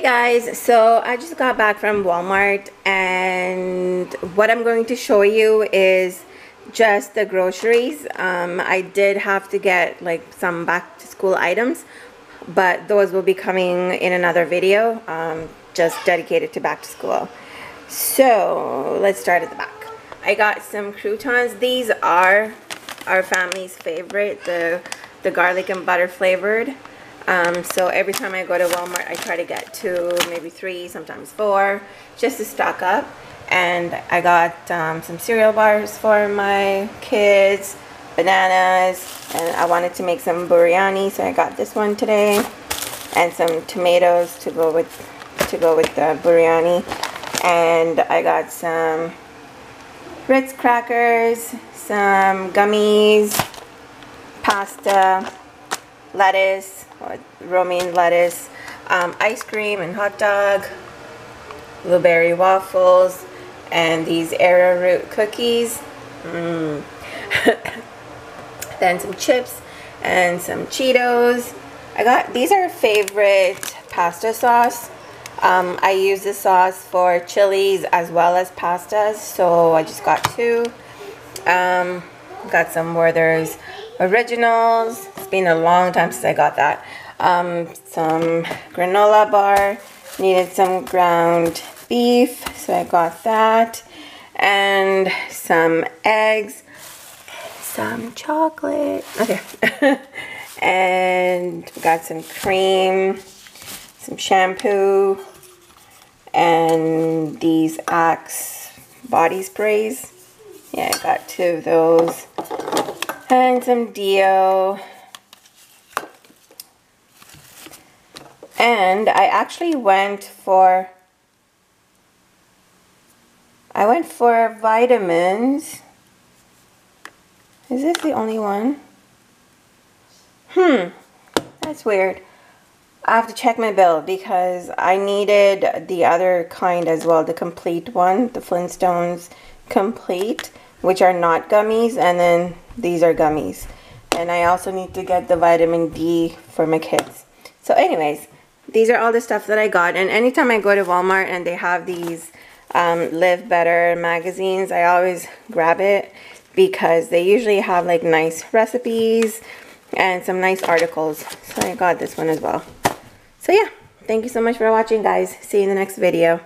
Hey guys, so I just got back from Walmart and what I'm going to show you is just the groceries. Um, I did have to get like some back to school items, but those will be coming in another video um, just dedicated to back to school. So let's start at the back. I got some croutons. These are our family's favorite, the, the garlic and butter flavored. Um, so every time I go to Walmart, I try to get two, maybe three, sometimes four, just to stock up. And I got um, some cereal bars for my kids, bananas, and I wanted to make some biryani, so I got this one today, and some tomatoes to go with to go with the biryani. And I got some Ritz crackers, some gummies, pasta, lettuce, romaine lettuce, um, ice cream and hot dog, blueberry waffles, and these arrowroot cookies. Mm. then some chips and some Cheetos. I got, these are favorite pasta sauce. Um, I use this sauce for chilies as well as pastas, so I just got two. Um, got some Werther's Originals. It's been a long time since I got that. Um, some granola bar. Needed some ground beef, so I got that. And some eggs. Some chocolate. Okay. and got some cream. Some shampoo. And these Axe body sprays. Yeah, I got two of those and some Dio. And I actually went for, I went for vitamins. Is this the only one? Hmm, that's weird. I have to check my bill because I needed the other kind as well, the complete one, the Flintstones complete which are not gummies, and then these are gummies. And I also need to get the vitamin D for my kids. So anyways, these are all the stuff that I got. And anytime I go to Walmart and they have these um, Live Better magazines, I always grab it because they usually have like nice recipes and some nice articles. So I got this one as well. So yeah, thank you so much for watching guys. See you in the next video.